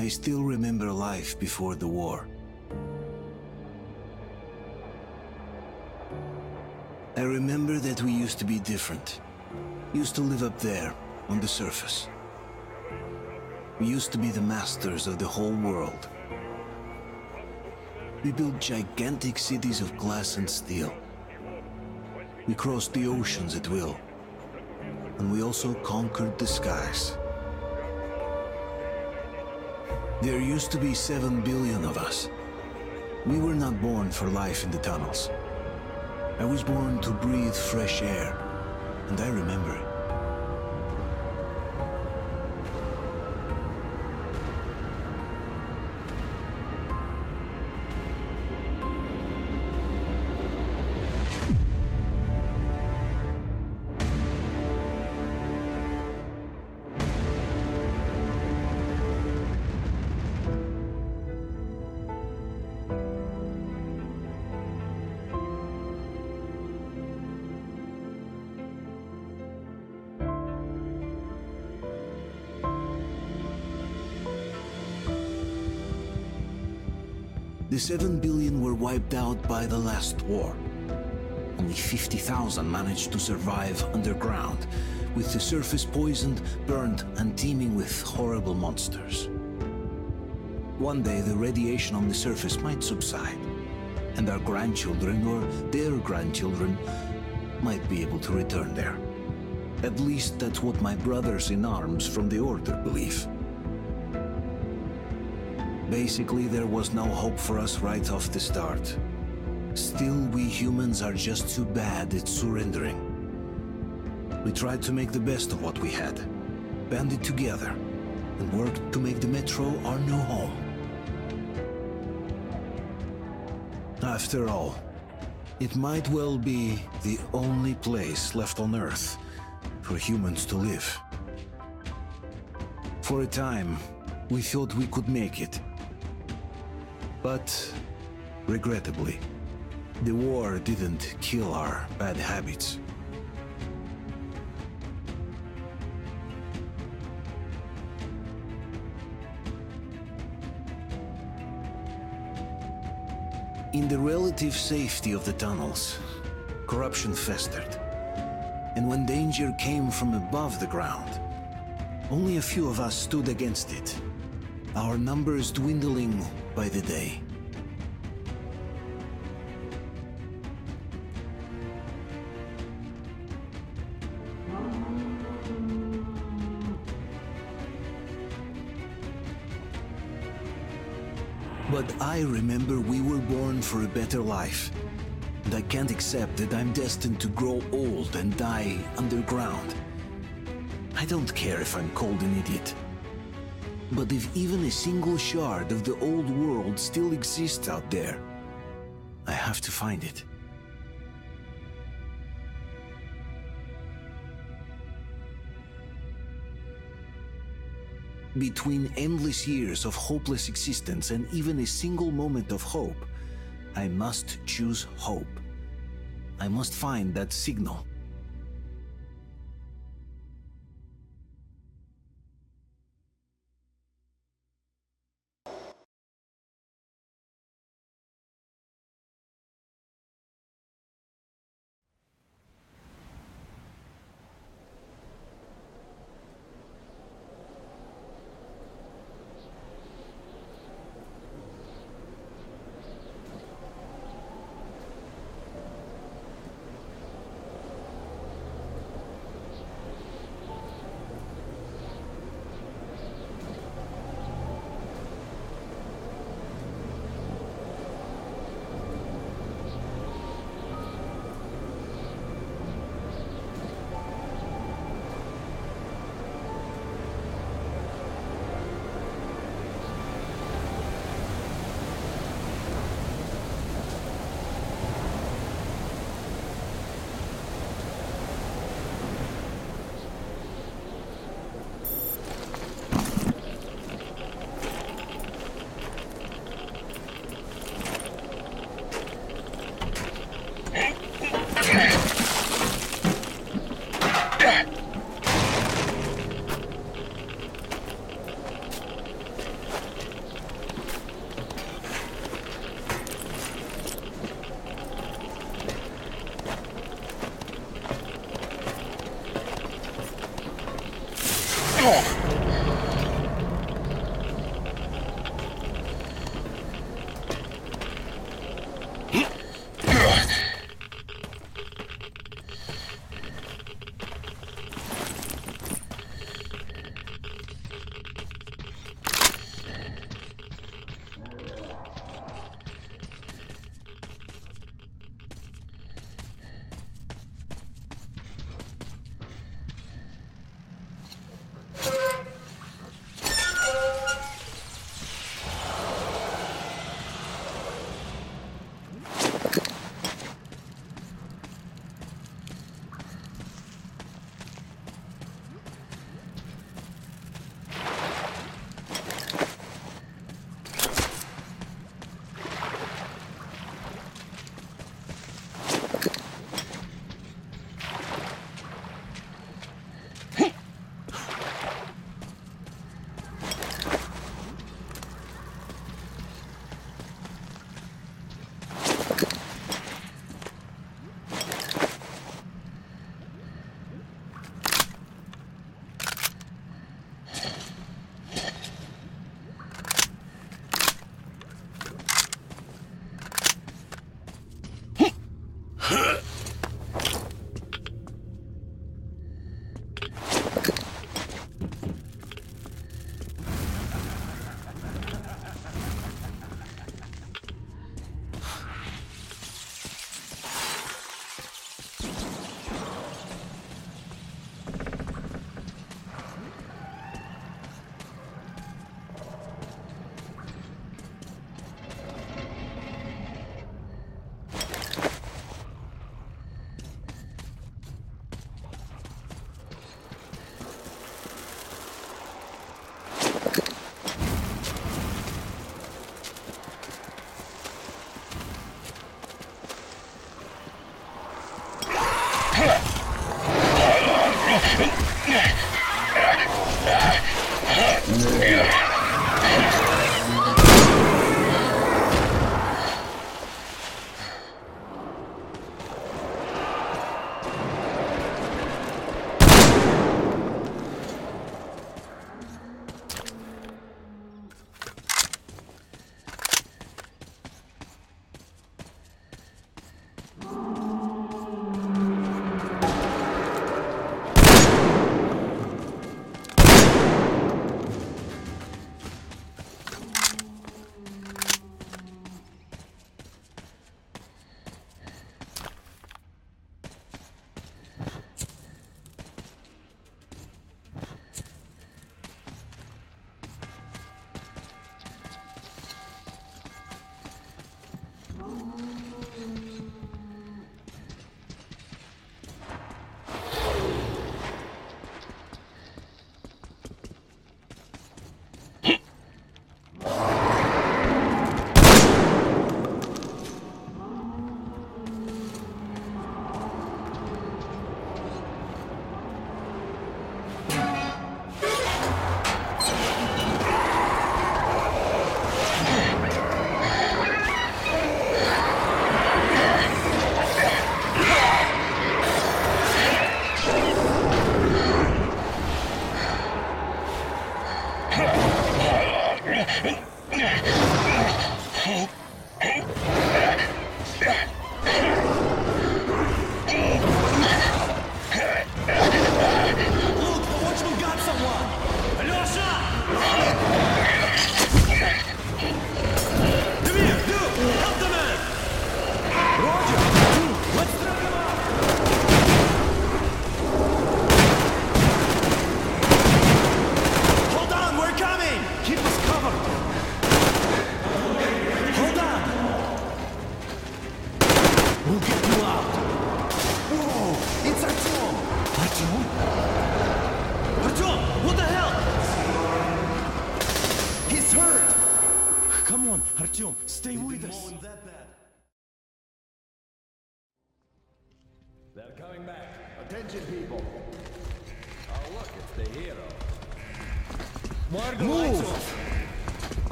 I still remember life before the war. I remember that we used to be different. Used to live up there, on the surface. We used to be the masters of the whole world. We built gigantic cities of glass and steel. We crossed the oceans at will. And we also conquered the skies. There used to be seven billion of us. We were not born for life in the tunnels. I was born to breathe fresh air, and I remember The 7 billion were wiped out by the last war. Only 50,000 managed to survive underground, with the surface poisoned, burned, and teeming with horrible monsters. One day the radiation on the surface might subside, and our grandchildren or their grandchildren might be able to return there. At least that's what my brothers in arms from the Order believe. Basically, there was no hope for us right off the start. Still, we humans are just too bad at surrendering. We tried to make the best of what we had, banded together, and worked to make the Metro our new home. After all, it might well be the only place left on Earth for humans to live. For a time, we thought we could make it. But, regrettably, the war didn't kill our bad habits. In the relative safety of the tunnels, corruption festered. And when danger came from above the ground, only a few of us stood against it, our numbers dwindling by the day. But I remember we were born for a better life. And I can't accept that I'm destined to grow old and die underground. I don't care if I'm called an idiot. But if even a single shard of the old world still exists out there, I have to find it. Between endless years of hopeless existence and even a single moment of hope, I must choose hope. I must find that signal.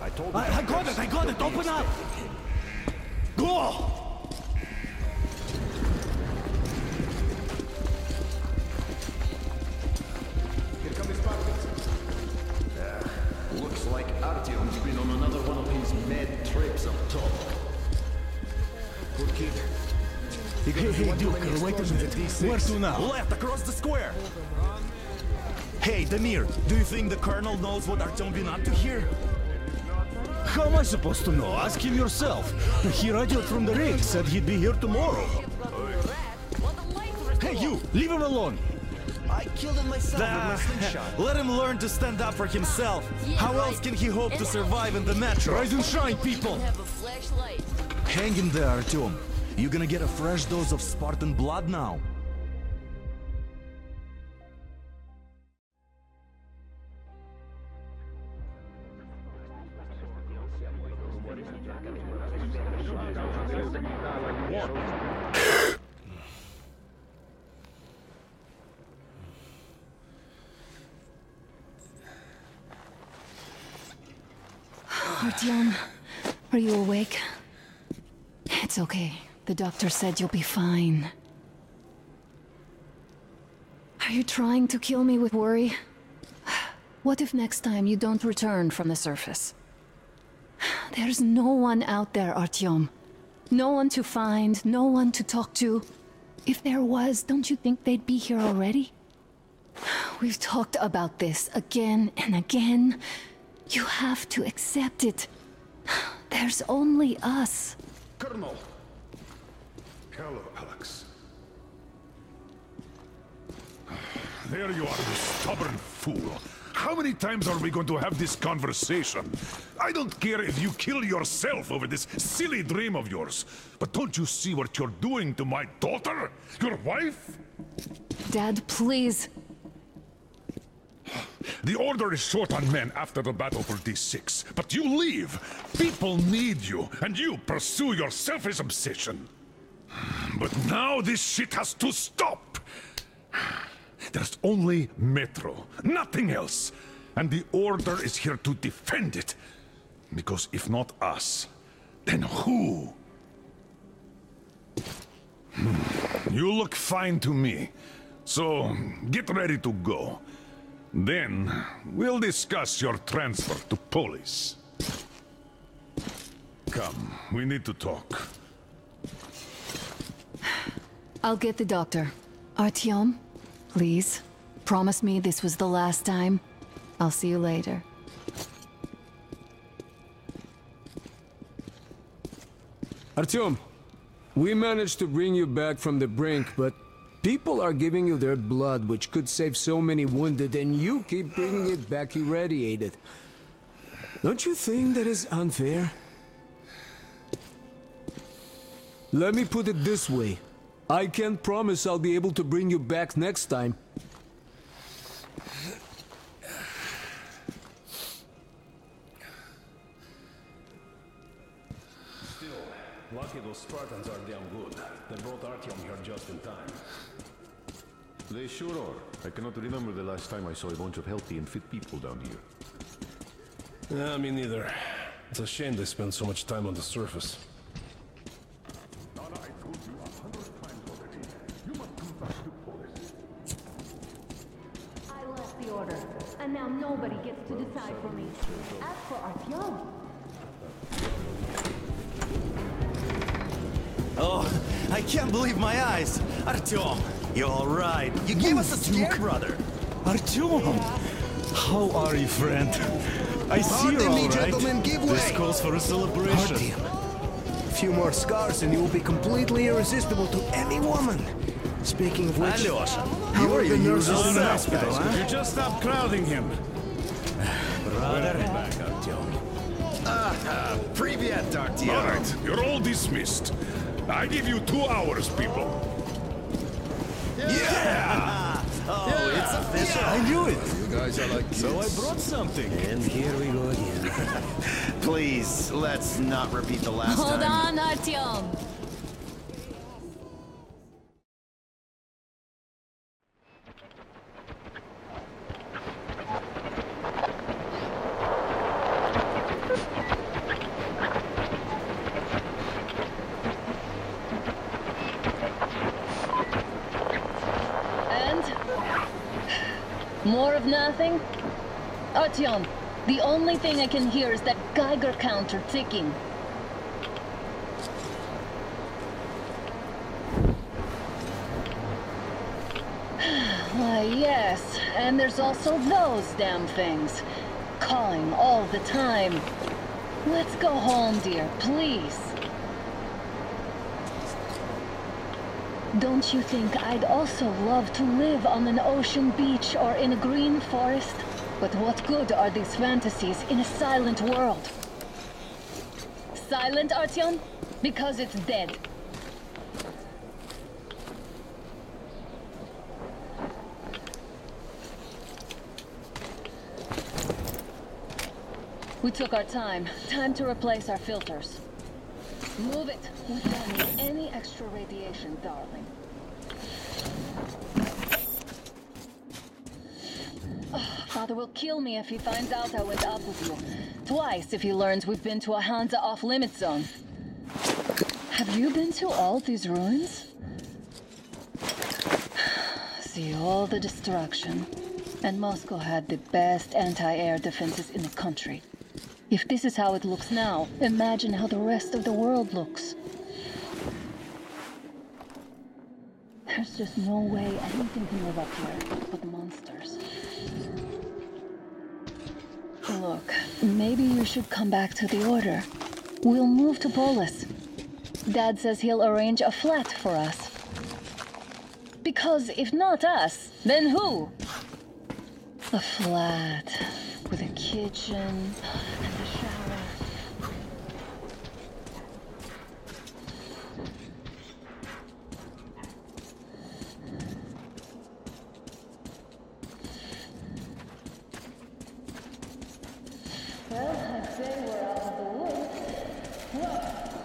I told you. I, I got it, I got it. Open up. Go! Here looks like Artyom's been on another one of his mad trips up top. Poor kid. Hey, hey, Where to now? Left, across the square. Hey, Damir, do you think the colonel knows what Artyom been up to here? How am I supposed to know? Ask him yourself. He radioed from the ring, said he'd be here tomorrow. Hey, you! Leave him alone! I killed him myself with my slingshot. Let him learn to stand up for himself. How else can he hope to survive in the metro? Rise and shine, people! have a flashlight. Hang in there, Artyom. You're gonna get a fresh dose of Spartan blood now. The doctor said you'll be fine. Are you trying to kill me with worry? What if next time you don't return from the surface? There's no one out there, Artyom. No one to find, no one to talk to. If there was, don't you think they'd be here already? We've talked about this again and again. You have to accept it. There's only us. Colonel! Hello, Alex. There you are, you stubborn fool. How many times are we going to have this conversation? I don't care if you kill yourself over this silly dream of yours. But don't you see what you're doing to my daughter? Your wife? Dad, please. The Order is short on men after the battle for D6, but you leave. People need you, and you pursue your selfish obsession. But now this shit has to stop. There's only Metro, nothing else. And the Order is here to defend it. Because if not us, then who? Hmm. You look fine to me. So, get ready to go. Then, we'll discuss your transfer to police. Come, we need to talk. I'll get the doctor. Artyom, please. Promise me this was the last time. I'll see you later. Artyom, we managed to bring you back from the brink, but people are giving you their blood, which could save so many wounded, and you keep bringing it back irradiated. Don't you think that is unfair? Let me put it this way. I can't promise I'll be able to bring you back next time. Still, lucky those Spartans are damn good. They brought Artyom here just in time. They sure are. I cannot remember the last time I saw a bunch of healthy and fit people down here. Yeah, me neither. It's a shame they spend so much time on the surface. Oh, I can't believe my eyes. Artyom, you're all right. You gave us a scare, brother. Artyom! How are you, friend? I see you're all right. This calls for a celebration. Artyom, A few more scars and you will be completely irresistible to any woman. Speaking of which, Alyosha, how you are are the the nurses in the hospital, huh? You just stop crowding him. Brother. Ah, Privyet, All Artyom. right, you're all dismissed. I give you two hours, people. Yeah! Oh, it's official. I knew it. You guys are like So I brought something. And here we go again. Please, let's not repeat the last Hold time. on, Artyom. nothing? Artyom, the only thing I can hear is that Geiger counter ticking. Why, yes, and there's also those damn things. Calling all the time. Let's go home, dear, please. Don't you think I'd also love to live on an ocean beach or in a green forest? But what good are these fantasies in a silent world? Silent, Artyom? Because it's dead. We took our time. Time to replace our filters. Move it. Any extra radiation, darling. Father will kill me if he finds out I went up with you. Twice if he learns we've been to a Hansa off-limit zone. Have you been to all these ruins? See all the destruction. And Moscow had the best anti-air defenses in the country. If this is how it looks now, imagine how the rest of the world looks. There's just no way anything can live up here but monsters. Look, maybe you should come back to the Order. We'll move to Polis. Dad says he'll arrange a flat for us. Because if not us, then who? A flat with a kitchen and a shower. Well, I'd say we're out of the woods. Whoa.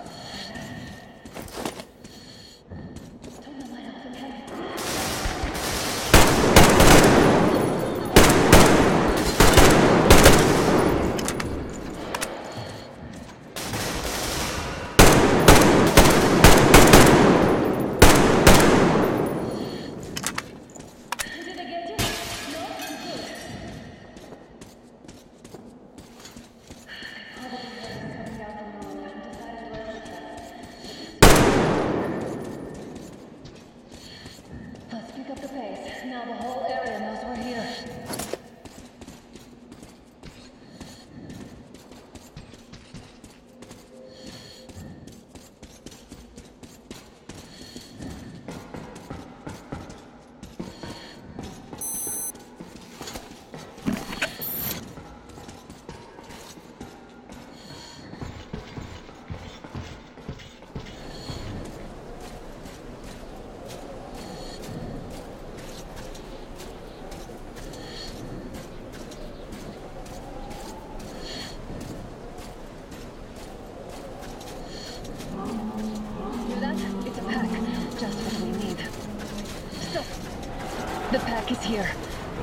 Here.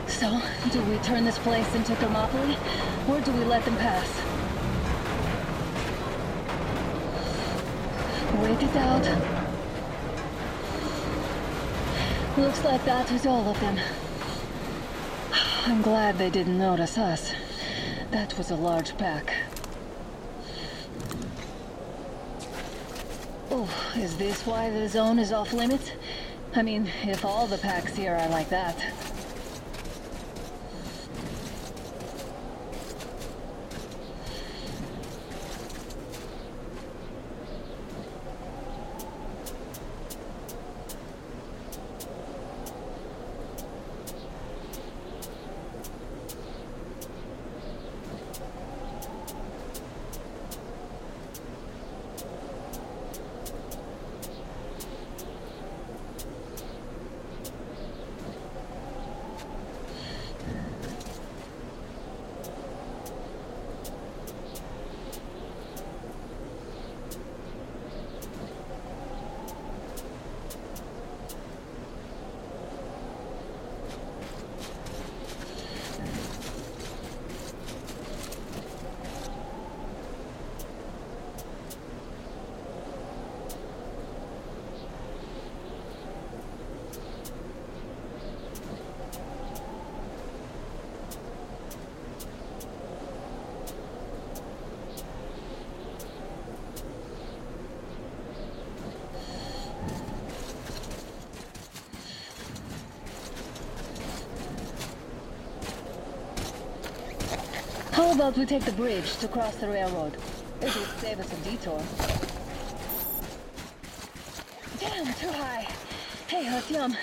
So, do we turn this place into Thermopylae? Or do we let them pass? Wait it out. Looks like that was all of them. I'm glad they didn't notice us. That was a large pack. Oh, is this why the zone is off limits? I mean, if all the packs here are like that. How about we take the bridge to cross the railroad? It would save us a detour. Damn, too high. Hey, Artyom,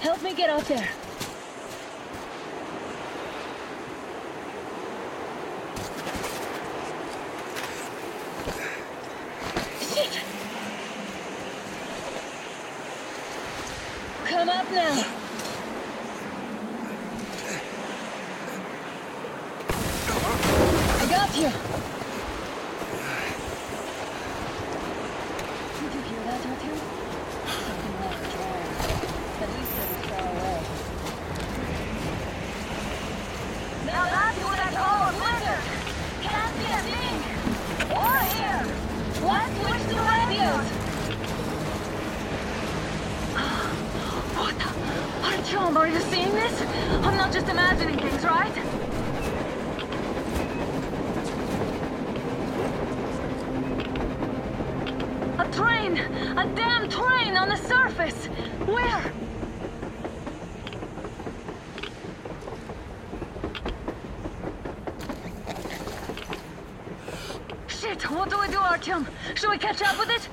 help me get out there. Shit! Come up now. I got you. Did you hear that, Artyom? Something like a drone. At least it was far away. Now that's what I call a blizzard. Can't see a thing. Or hear. Let's switch to radios. What the? Artyom, are you seeing this? I'm not just imagining things, right? A train! A damn train on the surface! Where? Shit, what do Artyom? Should we catch up with it?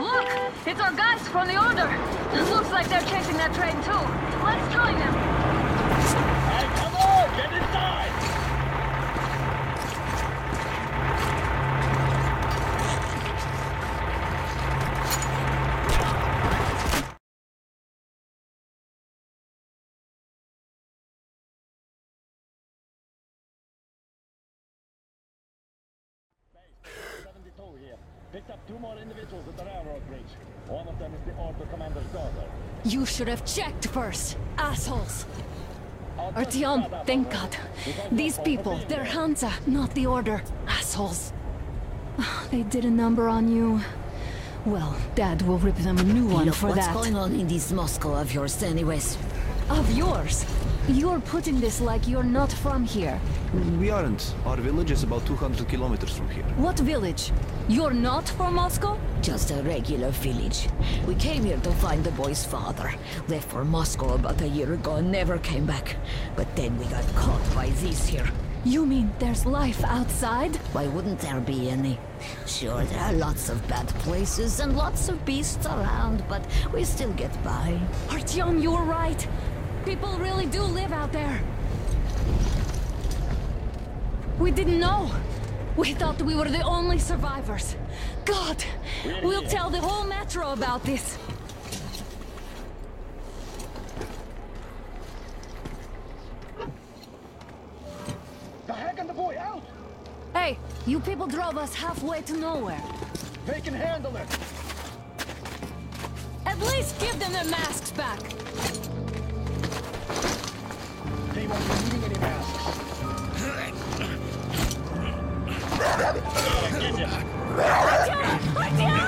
Look! It's our guys from the Order! Looks like they're chasing that train too. Let's join them! Picked up two more individuals at the railroad bridge. One of them is the Order Commander's daughter. You should have checked first, assholes. Artyom, thank God. These people, they're Hansa, not the Order. Assholes. They did a number on you. Well, Dad will rip them a new one Look, for what's that. going on in this Moscow of yours anyways? Of yours? You're putting this like you're not from here. We aren't. Our village is about 200 kilometers from here. What village? You're not from Moscow? Just a regular village. We came here to find the boy's father. Left for Moscow about a year ago and never came back. But then we got caught by these here. You mean there's life outside? Why wouldn't there be any? Sure, there are lots of bad places and lots of beasts around, but we still get by. Artyom, you were right. People really do live out there. We didn't know. We thought we were the only survivors. God, we'll tell the whole metro about this. The heck and the boy out! Hey, you people drove us halfway to nowhere. They can handle it! At least give them their masks back. Won't be needing any masks. Get you. Artyom! Artyom!